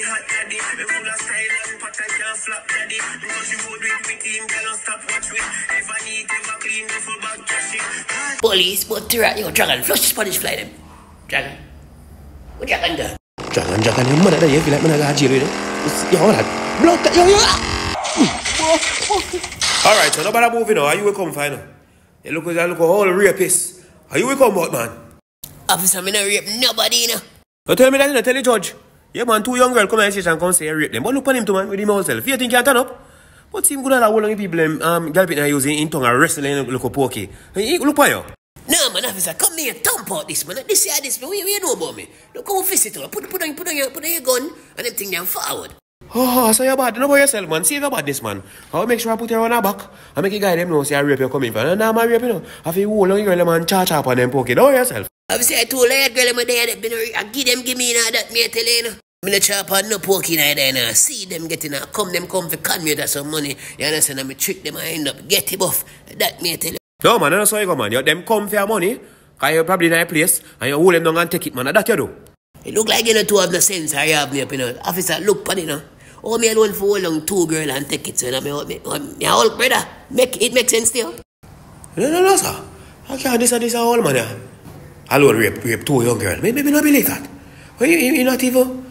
me hot daddy. Me full of style and pattern can't flop daddy. Because she would with me team, girl, don't stop watch me. If I need, ever clean, go for back cash it. Police, but tira, yo, dragon, flush Spanish fly them. Dragon. What dragon do? Jangan jangan yang mana dah ya filem mana gaji lu ni. Ya orang. Block yo yo. Alright, so nobody moving now. Are you will come fine now? You look you look a whole rapist. Are you will come out man? Officer, me no rape nobody, you know. Don't tell me that you know, tell the judge. Yeah man, two young girls come and and come say you rape them. But look on him too man with him himself. You think you can turn up? But see him good at all of people them um girl pit using in tongue and wrestling look up okay. Hey, Look on you. No, man, officer, come here, thump out this, man. This here, this, man. What you, know about me? Don't come visit her. Put, put, on, put, on your, put on your gun and them thing down forward. Oh, so you're bad. Know about yourself, man. See about this, man. I'll make sure I put her on her back. I make you guide them know, say I rape you coming. And now I'm rape, you know. I feel hold on girl, man, charge up on them pocket. Don't yourself. Obviously, I told her, girl, I'm there, been, I give them, give me now, that me tell you, you know. Me no chop on no poking in there now. Uh, see them getting a come them come for con me that some money. You understand? And me trick them I end up get it off. That me tell you. No, man, that's how you go, man. You them come for your money. Cause you're probably in a place and you hold them down and take it, man. That you do. It look like you know two have no sense I have me up, you know. Officer, look on it, you know. Oh, me alone for how long two girl and take it, so you know, me, me, me, me old brother. Make, it make sense to you? No, no, no, sir. I can't this and this all, man. yeah. Alone rape, rape two young girls. Maybe me not believe that. Well, you, you, you not even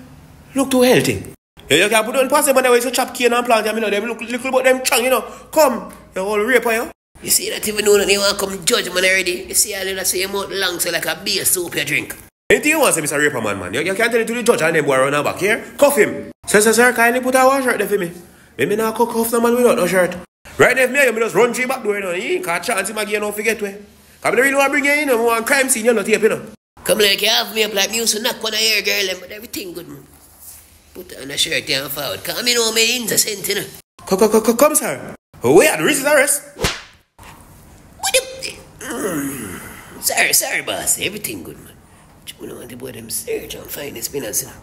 look too healthy. You, you can put on pass them when they chop cane and plant them, you know, them look little but them strong, you know. Come, you all rape, you. You see that even though you want to come judge man already, you see how they say your mouth long so like a beer soup you drink. Anything you want to say, Mr. Raper Man, man. You, you can't tell it to the judge and them boy around our back here. Cuff him. Sir, sir, sir, kindly put a wash shirt there for me. Maybe not off the man without no shirt. Right there, me, you just run through back door, you know. You got chance him again, don't forget where. Cause me really want to bring you in, you know, one crime scene, you know, tape, you know. Come like you have me up like me used to knock on a hair girl but everything good man. Put on a shirt down forward. Come in know me innocent, you know. Come, come, come, come, sir. We are the resist arrest. What the mm. Sorry, sorry boss, everything good man. You know the boy them search and find this business, you know.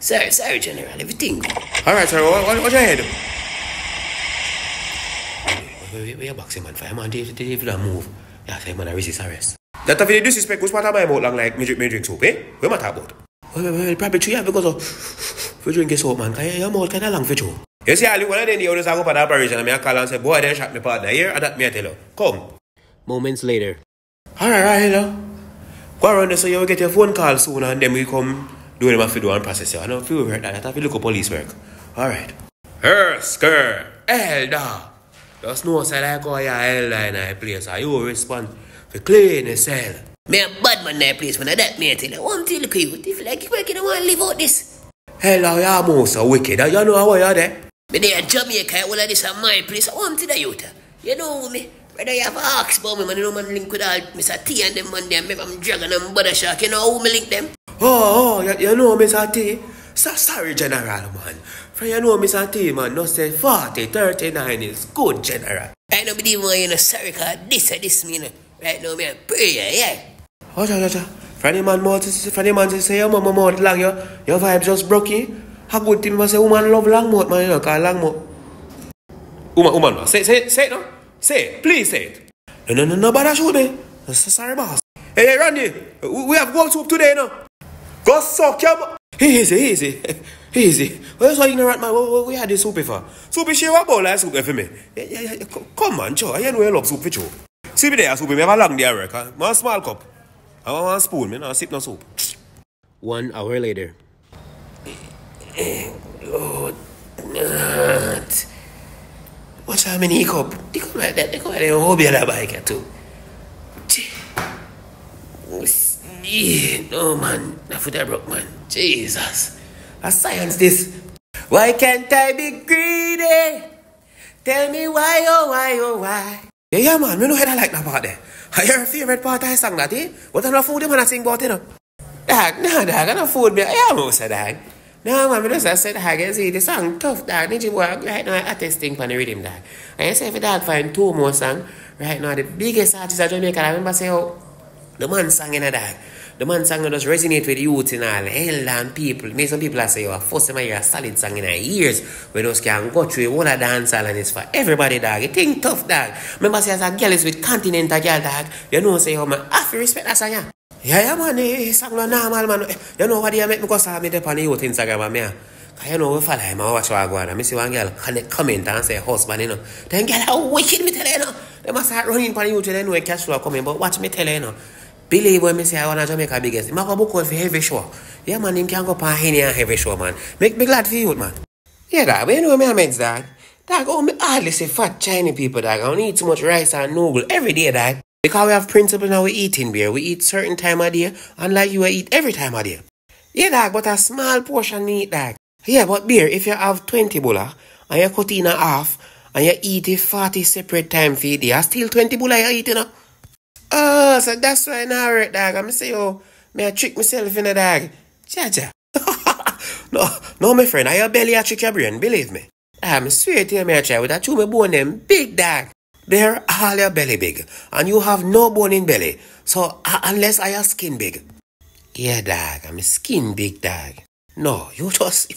Sorry, sorry general, everything good. Alright, sir, what, what, what you head? We, we are boxing, man. Fire, man. Dave, Dave, don't move. Yeah, say, man, I resist arrest. That of the disrespect was part of my mouth long like me drink, me drink soup, eh? What am I talking about? Well, well, well, probably true, yeah, because of for drinking soap, man. Your mouth kind of long for you. You see, Ali, one of them, you just go up an operation and I call and say, boy, they shot me partner here, and that me I tell you. Come. Moments later. Alright, right, hello. Go around there so you will get your phone call soon and then we come do them to do and process you. I know feel work that, that have to look up police work. Alright. Her skirt, elder. Just know say like how you elder in a place and you respond for clean the cell. Me a bad man that place when I that me I you. Thing look you, if you like you work, you don't want to live out this. Hello, you're most so wicked. You know how you're there. Me there in Jamaica, all of this are my place. I want to the youth. You know me. Whether you have a ask about me, man, you know man link with all Mr. T and them man. Maybe I'm dragon and butter shark. You know how me link them? Oh, oh, you, you know Mr. T? So sorry, General, man. You know Mr. T, man, no say 40, 39 is good, General. I don't believe why you're sorry cause this or this me, you uh, know. Right now, me a prayer, yeah. Watch out, watch out. Funny man, more to funny man to say your mama more long, your, your vibe just broke eh? in. How good thing was say woman love long mouth, man, you know, cause long mouth. Woman, woman, man. Say, say, say it, no? Say it, please say it. No, no, no, no, bother shoot me. S- Sorry, boss. Hey, hey, Randy, we have gold soup today, no? Go suck your mo- Easy, easy, easy. Where's so ignorant man? What we had this soup for? Soup is share what bowl like soup for me. Yeah, yeah, yeah. Come on, Joe. I know you love soup for Joe. See me there, soup. Me have a long day work. Huh? One small cup. I want one spoon. Me not sip no soup. One hour later. Lord, not. What's how many cup? They come like that. They come like that. Hold me on that bike eh, too. Yeah, no man, that foot I broke man. Jesus. A science this. Why can't I be greedy? Tell me why, oh why, oh why. Yeah, yeah man, me know head I like that part there. Your favorite part I sang that, eh? What kind of food you wanna sing about, you know? Dog, no, dog, I don't food me. Yeah, most of dog. No, man, me just say, dog, you see, the song tough, dog. Ninja boy, right now, I testing on the rhythm, dog. And you say, if a dog find two more songs, right now, the biggest artist of Jamaica, I remember say, oh, the man sang in a dog. The man song just resonate with youth in all hell and people. Make some people I say, oh, first time I hear a solid song in a years. We just can go through all a dance hall and it's for everybody, dog. You think tough, dog. Remember, say, as a girl is with continental girl, dog. You know, say, oh, man, I have to respect that song, yeah. Yeah, yeah, man, eh, song no normal, man. You know what they make me go saw me there on the youth Instagram, man. Cause you know we follow him and watch what I go on. I see one girl comment and say husband, you know. Then girl, how wicked me tell you, you know. They must start running for you to they know when cash flow coming. But watch me tell you, you know. Believe when me say I want to Jamaica biggest. Him go book out for heavy show. Yeah, man, him can go pan Henny and heavy show, man. Make me glad for you, man. Yeah, dog. But you know what I mean, dog? Dog, oh, me hardly say fat Chinese people, dog. I don't eat too much rice and noodle every day, dog. Because we have principle now we eating beer. We eat certain time of day, unlike you, I eat every time of day. Yeah, dog, but a small portion me eat, dog. Yeah, but beer, if you have 20 bulla, and you cut it in half, and you eat it 40 separate time for the day, I still 20 bulla you eat, you know? Oh, so that's why now, right, dog. I'm say, oh, may I trick myself in a dog. Jaja. no, no, my friend, I your belly a trick your brain, believe me. I'm swear to you, me a try with a chew me bone them big dog. They're all your belly big, and you have no bone in belly. So uh, unless I your skin big. Yeah, dog, I'm a skin big dog. No, you just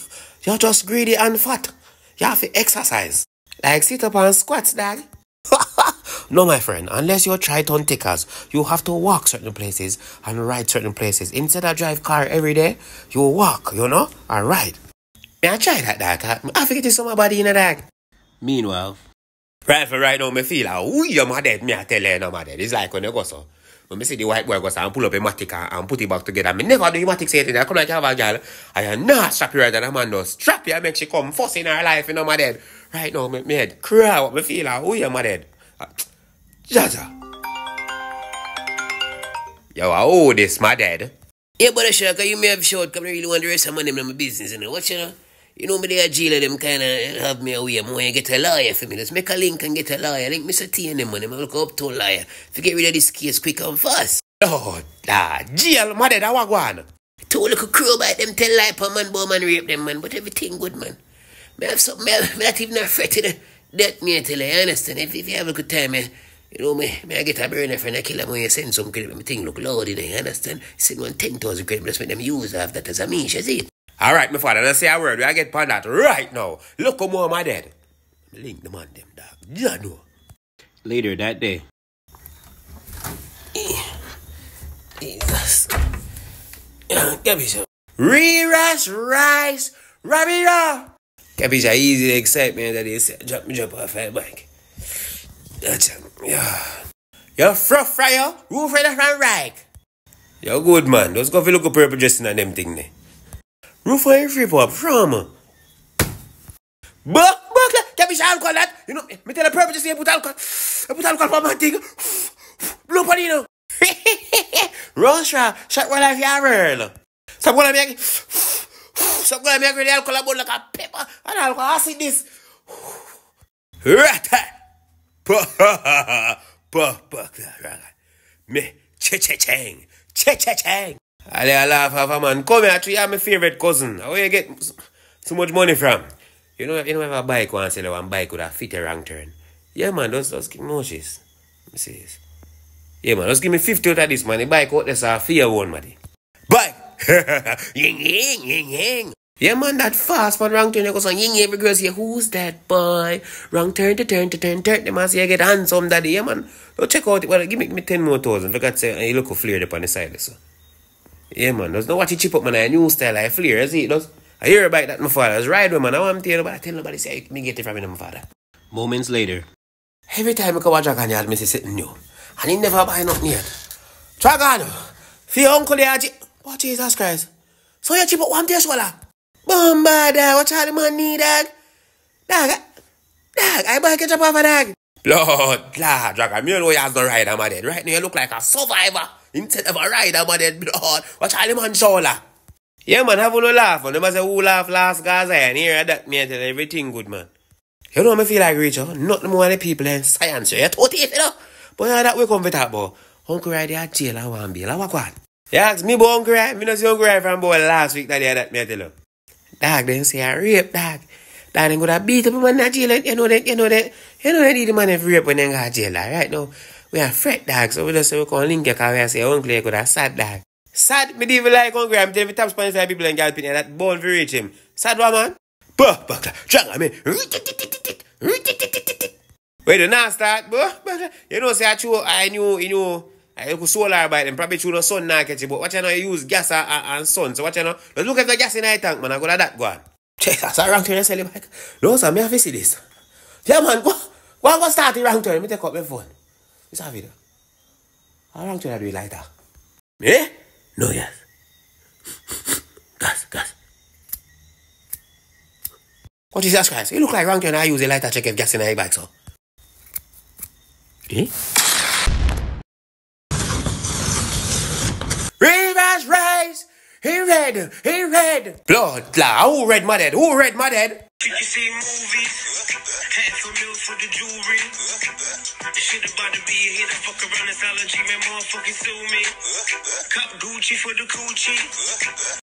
you're just greedy and fat. You have to exercise. Like sit up and squats, dog. no, my friend, unless you're triton tickers, you have to walk certain places and ride certain places. Instead of drive car every day, you walk, you know, and ride. May I try that, dog? I forget to somebody in a dog. Meanwhile, right for right now, me feel like, ooh, you're my dad. Me, I tell you, no, my dad. It's like when you go so. When me see the white boy go so and pull up a matic and, put it back together, me never do the matic say it. I come like have a girl, I am not strap you right than a man does. Strap you and make she come in her life, you know, my dad. Right now, me, me head cry what me feel like, ooh, you're my dad. Jaja. Yo, I owe this, my dad. Yeah, but Shaka, you may have short, come really want the rest of money in my business, you know. What you know? You know me there jail them kinda have me away. I want to get a lawyer for me. Let's make a link and get a lawyer. Link Mr. T and them money. I look up to a lawyer. To get rid of this case quick and fast. Oh, da, jail, my dad, I want one. Two little crew by them tell lie per man, boy man rape them man. But everything good man. Me have something, me, have, me not even afraid of that me I tell you, you understand? If, if you have a good time, man, you know me, me I get a burner friend, I kill them when you send some credit, me thing look loud in there, you understand? Send one 10,000 credit, just make them use of that as a means, you see? All right, my father, let's say a word. I get upon that right now. Look how more my dad. Link the man them, dog. Yeah, no. Later that day, eh. Jesus. Yeah, give me some. Re-rice, rice, rabira. Capisce, easy to accept, man, that is, drop me jump off that bike. Yeah. You're froth fryer, roof right from right. You're good, man. Just go for look up purple dressing on them thing there. Roof fire free pop, from. Buck, buck, capisce, alcohol that. You know, me tell the purple say put alcohol. I put alcohol for my thing. Blow on you know. Russia, uh, shot one of your world. Stop to make Stop to make the alcohol about like a pepper and alcohol acid this. Rata. Puh, puh, Me, che che chang, che che chang. I laugh half a man. Come here, you are my favorite cousin. Where you get so much money from? You know, you know, have a bike to sell one bike with a fit a wrong turn. Yeah, man, just, just give me. Let me. Yeah, man, just give me 50 out of this. The bike out there's a fear one, man. Bike! ying, ying, ying, ying. Yeah, man, that fast man, wrong turn, you go so ying, every girl say, who's that boy? Wrong turn to turn to turn, turn, them say, you get handsome, daddy, yeah, man. So check out well, give me, me 10 more thousand, forgot to say, and you look a flare up on the side, so. Yeah, man, there's no watch it chip up, man, a new style, I flare, see it, does. I hear about that, my father, it's right, man, I want to tell nobody, tell nobody, say, me get it from me, my father. moments later, Every time I go watch Dragon Yard, I see something new. And he never buy nothing yet. Dragon, for your uncle J- oh Jesus Christ. So you chip up one taste, wala? Bomba, dog, what all the need, dog? Dog, I- dog, I buy ketchup off a dog. Blood, lad, Dragon, me know you has no rider, my dead. Right now you look like a survivor. Instead of a rider, my dead, blood. Watch all the man shoulder. Yeah, man, have no laugh. And them say who laugh last Gaza and here that me I tell everything good, man. You know me feel like Rachel, nothing more than people in science. You're totally you know. But yeah, that we come to talk about. Uncle Rai at jail and one bail. What what? You ask me about Uncle Rai, me not see Uncle Rai from boy last week that day that me I tell you. Dog, then say I rape, dog. Dog, then go to beat up a man in jail. You know that, you know that, you know that the man have rape when they go to jail. like, Right now, we are fret dog, so we just say we call link you because we say Uncle Rai could have sad dog. Sad, me even like Uncle I'm telling you, top sponsor people and girl pin that bone for reach him. Sad one, man. Buh, buh, drunk, I mean. Wait, the now start, boy. You know, say I chew, I knew, you know, I could solar by them, probably chew no sun now catch you, but what you know, you use gas and, and, sun. So what you know, let's look at the gas in the tank, man. I go to that go on. Jesus, a wrong turn sell the bike. No, sir, me have to see this. Yeah, man, go, go and go start the wrong turn. Me take up my phone. This a video. A wrong turn I do it like that. Eh? No, yes. Gas, gas. What is that, Christ? You look like wrong turn I use a lighter check if gas in a bike, so. Eh? He red! He red! Blood, la, who red my dead? Who red my dead? Did you see movies? For the jewelry. Shit about to be a hit. I fuck around this allergy, man. Motherfucking sue me. Cop Gucci for the coochie.